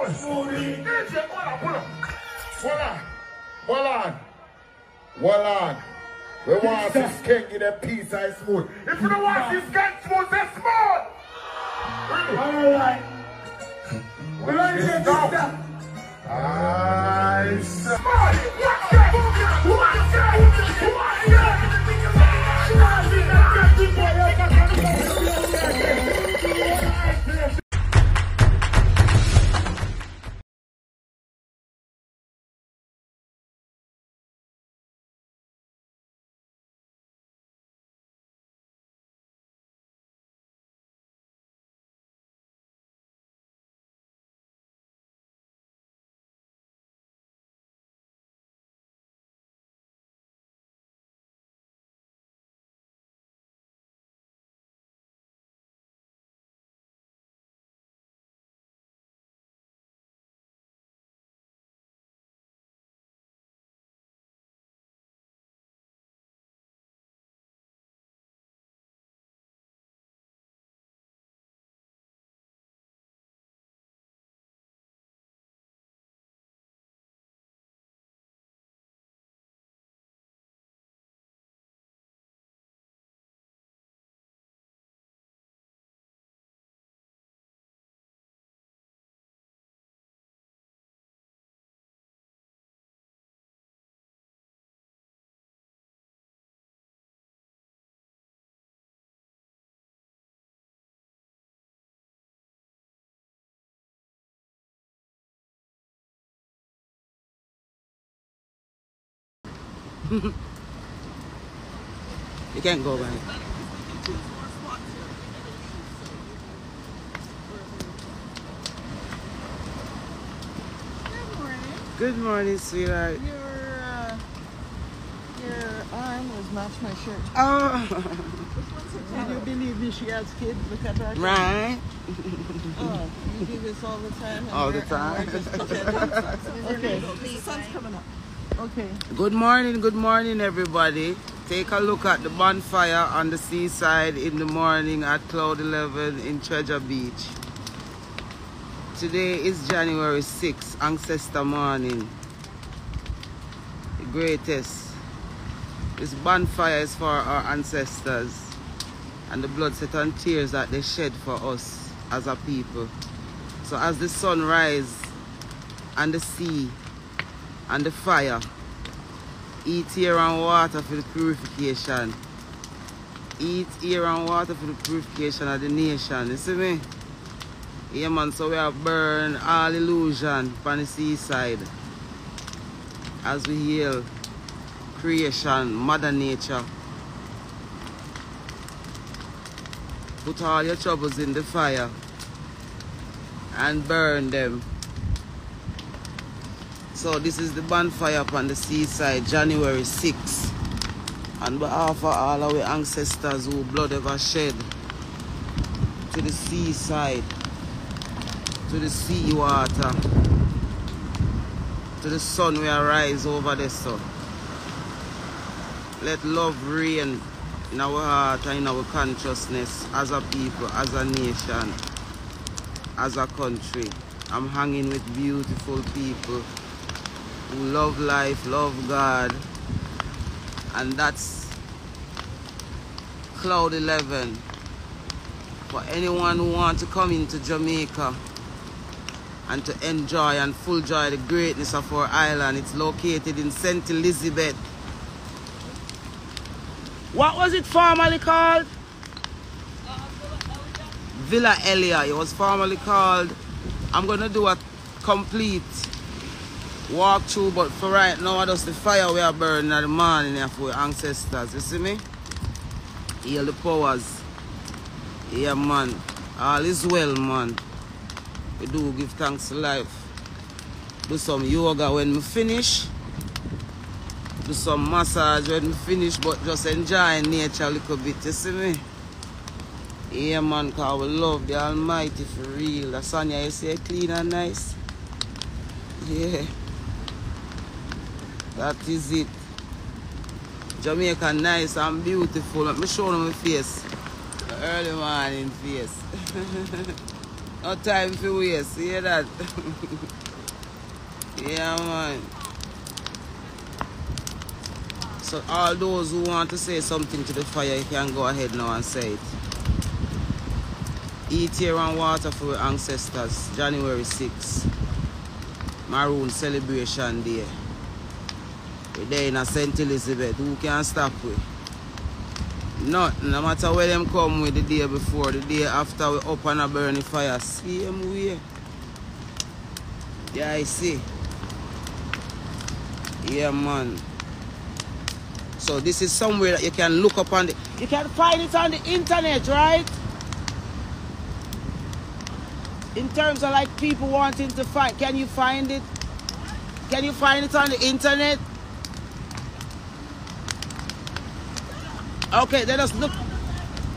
Hold on. Hold on. Hold on. Hold on. We want this skank get a piece of smooth. If you don't want this skank smooth, say smooth. Really? Alright. We're going to This do now. You can't go back. Good morning, sweetheart. Your uh, your arm was match my shirt. Oh, Can you believe me? She has kids. Look at her. right. Oh, you do this all the time. All the time. just okay, the sun's coming up. Okay. Good morning, good morning, everybody. Take a look at the bonfire on the seaside in the morning at Cloud 11 in Treasure Beach. Today is January 6th, Ancestor Morning. The greatest. This bonfire is for our ancestors and the blood, sweat, and tears that they shed for us as a people. So as the sun rises and the sea and the fire. Eat air and water for the purification. Eat air and water for the purification of the nation. You see me? Yeah man, so we have burn all illusion on the seaside. As we heal creation, mother nature. Put all your troubles in the fire and burn them. So this is the bonfire up on the seaside, January 6th. On behalf of all our ancestors who blood ever shed to the seaside, to the sea water, to the sun we arise over the sun. Let love reign in our heart and in our consciousness as a people, as a nation, as a country. I'm hanging with beautiful people who love life, love God, and that's Cloud 11. For anyone who wants to come into Jamaica and to enjoy and full joy the greatness of our island, it's located in St. Elizabeth. What was it formerly called? Villa Elia. It was formerly called. I'm gonna do a complete walk through, but for right now, just the fire we are burning in the morning here for ancestors. You see me? Heal the powers. Yeah, man. All is well, man. We do give thanks to life. Do some yoga when we finish. Do some massage when we finish, but just enjoy nature a little bit. You see me? Yeah, man, because we love the Almighty for real. The Sonia, you say clean and nice? Yeah. That is it. Jamaica nice and beautiful. Let me show them my face. The early morning face. No time for waste. Hear that? yeah, man. So all those who want to say something to the fire, you can go ahead now and say it. Eat here and water for our ancestors, January 6th. Maroon Celebration Day. We're there in a St. Elizabeth. Who can stop we? Nothing. No matter where them come with the day before, the day after we up on a burning fire. Same way. Yeah, I see. Yeah, man. So this is somewhere that you can look up on the... You can find it on the internet, right? In terms of like people wanting to find... Can you find it? Can you find it on the internet? Okay, let us look.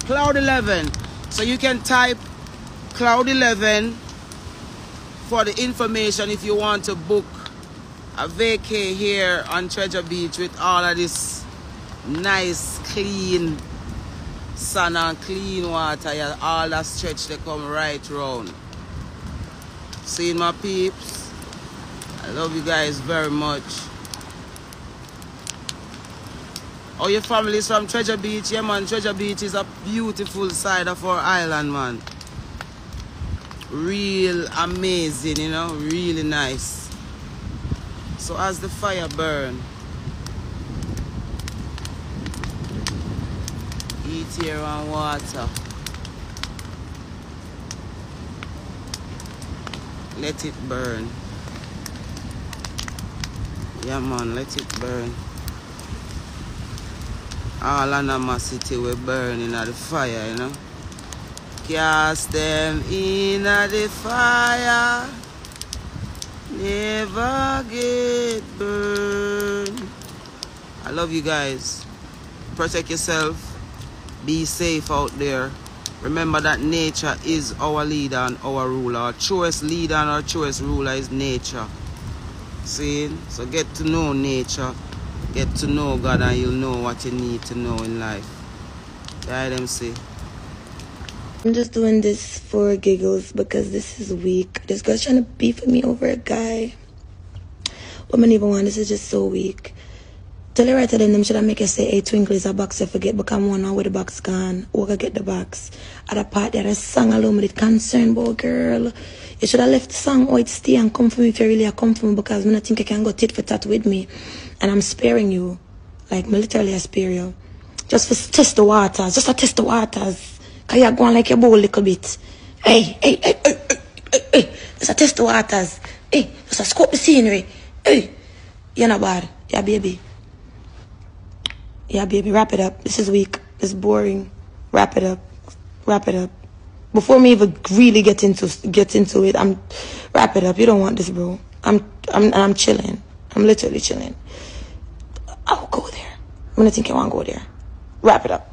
Cloud 11. So you can type Cloud 11 for the information if you want to book a vacay here on Treasure Beach with all of this nice, clean sun and clean water. Yeah, all that stretch they come right round. Seeing my peeps. I love you guys very much. Oh, your family is from Treasure Beach? Yeah, man. Treasure Beach is a beautiful side of our island, man. Real amazing, you know. Really nice. So as the fire burn, eat here on water. Let it burn. Yeah man, let it burn. All animosity will burn in the fire, you know. Cast them in at the fire. Never get burned. I love you guys. Protect yourself. Be safe out there. Remember that nature is our leader and our ruler. Our truest leader and our truest ruler is nature. See? So get to know nature. Get to know God and you'll know what you need to know in life. Yeah, them see. I'm just doing this for giggles because this is weak. This girl's trying to beef with me over a guy. Woman even one, this is just so weak. Tell the writer then them should I make you say, hey, Twinkle is a box I forget, but come on now with the box gone. Who can get the box? At the part there, a song alone with it concern about girl. You should have left the song oh it stay and come for me if you really are come for me because I don't think you can go tit for tat with me. And I'm sparing you. Like me literally I spare you. Just for test the waters. Just to test the waters. Cause you're going like your bowl a little bit. Hey, hey, hey, hey, hey, hey, hey. Just to test the waters. Hey, just to scope the scenery. Hey. You're not bad. Yeah, baby. Yeah, baby, wrap it up. This is weak. It's boring. Wrap it up. Wrap it up. Before me even really get into get into it, I'm wrap it up. You don't want this, bro. I'm I'm I'm chilling. I'm literally chilling. I'll go there. I'm gonna think I wanna go there. Wrap it up.